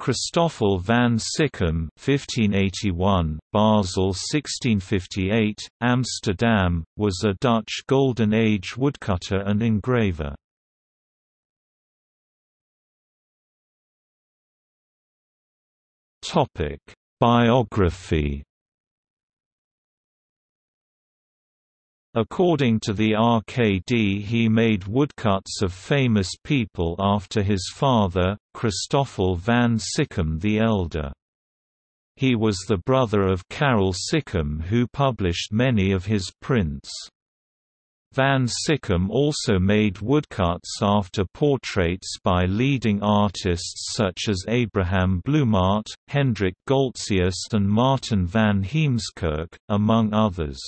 Christoffel van Sichem (1581), Basel 1658, Amsterdam, was a Dutch Golden Age woodcutter and engraver. Biography According to the RKD he made woodcuts of famous people after his father, Christoffel van Sichem the Elder. He was the brother of Karel Sichem who published many of his prints. Van Sichem also made woodcuts after portraits by leading artists such as Abraham Bloemaert, Hendrik Goltzius and Maarten van Heemskerck, among others.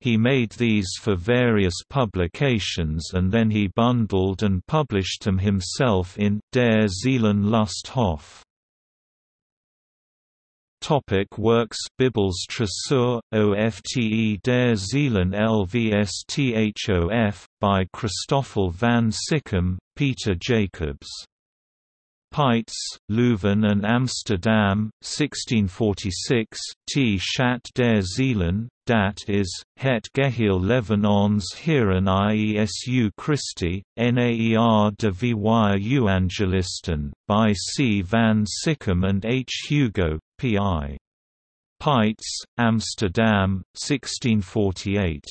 He made these for various publications and then he bundled and published them himself in Der Seelenlust Topic works Bibels Tresoor, OFTE der Seelen LVSTHOF, by Christoffel van Sichem, Pieter Jacobsz Paets, Leuven and Amsterdam, 1646, T. Schat der Seelen, dat is, het geheel leven ons Heeren Iesu Christi, Naer de vier Evangelisten, by C. van Sichem and H. Hugo, P.I. Paets, Amsterdam, 1648.